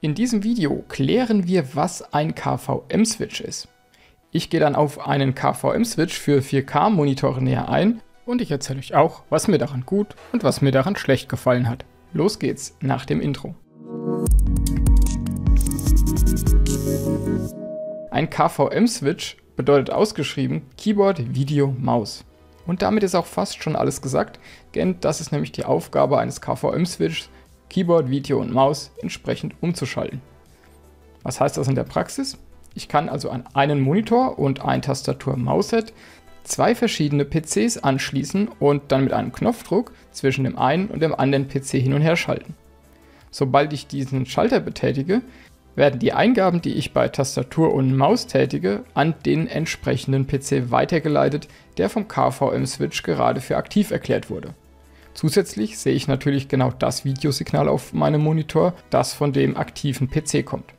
In diesem Video klären wir, was ein KVM-Switch ist. Ich gehe dann auf einen KVM-Switch für 4K-Monitore näher ein und ich erzähle euch auch, was mir daran gut und was mir daran schlecht gefallen hat. Los geht's nach dem Intro. Ein KVM-Switch bedeutet ausgeschrieben Keyboard, Video, Maus. Und damit ist auch fast schon alles gesagt, denn das ist nämlich die Aufgabe eines KVM-Switches, Keyboard, Video und Maus entsprechend umzuschalten. Was heißt das in der Praxis? Ich kann also an einen Monitor und ein Tastatur-Maus-Set zwei verschiedene PCs anschließen und dann mit einem Knopfdruck zwischen dem einen und dem anderen PC hin und her schalten. Sobald ich diesen Schalter betätige, werden die Eingaben, die ich bei Tastatur und Maus tätige, an den entsprechenden PC weitergeleitet, der vom KVM-Switch gerade für aktiv erklärt wurde. Zusätzlich sehe ich natürlich genau das Videosignal auf meinem Monitor, das von dem aktiven PC kommt.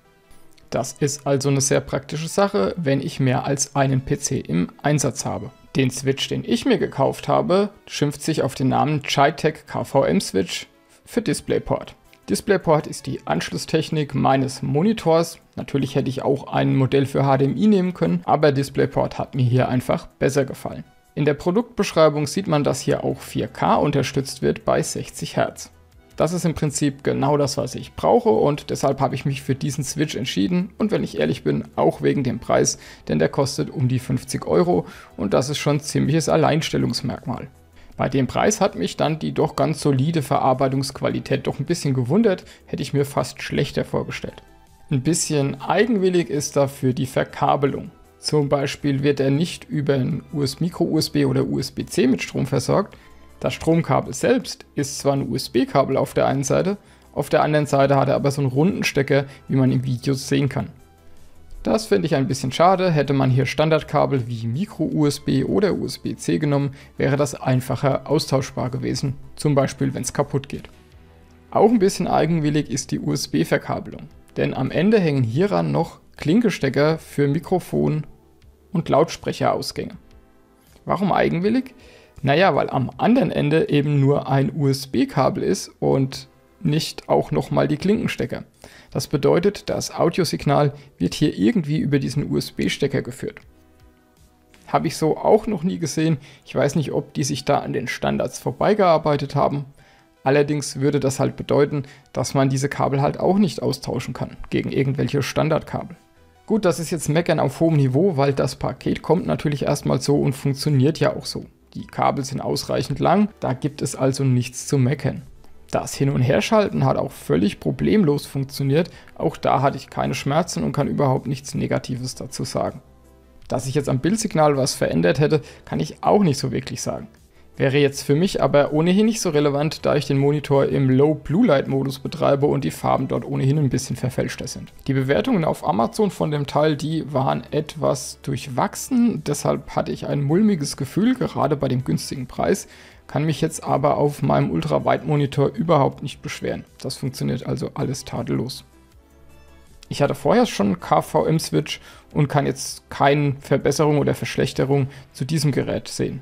Das ist also eine sehr praktische Sache, wenn ich mehr als einen PC im Einsatz habe. Den Switch, den ich mir gekauft habe, schimpft sich auf den Namen Chitec KVM Switch für DisplayPort. DisplayPort ist die Anschlusstechnik meines Monitors. Natürlich hätte ich auch ein Modell für HDMI nehmen können, aber DisplayPort hat mir hier einfach besser gefallen. In der Produktbeschreibung sieht man, dass hier auch 4K unterstützt wird bei 60 Hz. Das ist im Prinzip genau das, was ich brauche und deshalb habe ich mich für diesen Switch entschieden und wenn ich ehrlich bin, auch wegen dem Preis, denn der kostet um die 50 Euro und das ist schon ziemliches Alleinstellungsmerkmal. Bei dem Preis hat mich dann die doch ganz solide Verarbeitungsqualität doch ein bisschen gewundert, hätte ich mir fast schlechter vorgestellt. Ein bisschen eigenwillig ist dafür die Verkabelung. Zum Beispiel wird er nicht über ein Micro-USB oder USB-C mit Strom versorgt. Das Stromkabel selbst ist zwar ein USB-Kabel auf der einen Seite, auf der anderen Seite hat er aber so einen runden Stecker, wie man im Video sehen kann. Das finde ich ein bisschen schade, hätte man hier Standardkabel wie Micro-USB oder USB-C genommen, wäre das einfacher austauschbar gewesen, zum Beispiel wenn es kaputt geht. Auch ein bisschen eigenwillig ist die USB-Verkabelung, denn am Ende hängen hieran noch Klinkestecker für Mikrofon und Lautsprecherausgänge. Warum eigenwillig? Naja, weil am anderen Ende eben nur ein USB-Kabel ist und nicht auch nochmal die Klinkenstecker. Das bedeutet, das Audiosignal wird hier irgendwie über diesen USB-Stecker geführt. Habe ich so auch noch nie gesehen. Ich weiß nicht, ob die sich da an den Standards vorbeigearbeitet haben. Allerdings würde das halt bedeuten, dass man diese Kabel halt auch nicht austauschen kann gegen irgendwelche Standardkabel. Gut, das ist jetzt Meckern auf hohem Niveau, weil das Paket kommt natürlich erstmal so und funktioniert ja auch so. Die Kabel sind ausreichend lang, da gibt es also nichts zu meckern. Das Hin- und Herschalten hat auch völlig problemlos funktioniert, auch da hatte ich keine Schmerzen und kann überhaupt nichts Negatives dazu sagen. Dass ich jetzt am Bildsignal was verändert hätte, kann ich auch nicht so wirklich sagen. Wäre jetzt für mich aber ohnehin nicht so relevant, da ich den Monitor im Low Blue Light Modus betreibe und die Farben dort ohnehin ein bisschen verfälschter sind. Die Bewertungen auf Amazon von dem Teil, die waren etwas durchwachsen, deshalb hatte ich ein mulmiges Gefühl, gerade bei dem günstigen Preis, kann mich jetzt aber auf meinem Ultra-Wide-Monitor überhaupt nicht beschweren. Das funktioniert also alles tadellos. Ich hatte vorher schon einen KVM-Switch und kann jetzt keine Verbesserung oder Verschlechterung zu diesem Gerät sehen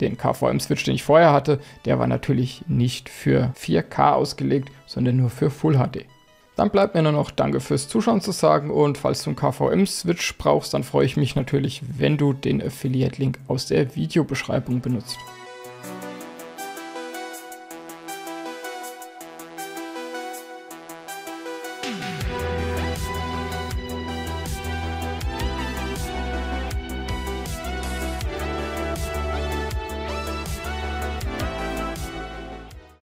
den KVM-Switch, den ich vorher hatte, der war natürlich nicht für 4K ausgelegt, sondern nur für Full HD. Dann bleibt mir nur noch Danke fürs Zuschauen zu sagen und falls du einen KVM-Switch brauchst, dann freue ich mich natürlich, wenn du den Affiliate-Link aus der Videobeschreibung benutzt.